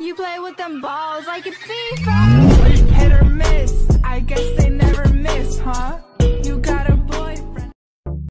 You play with them balls like it's FIFA.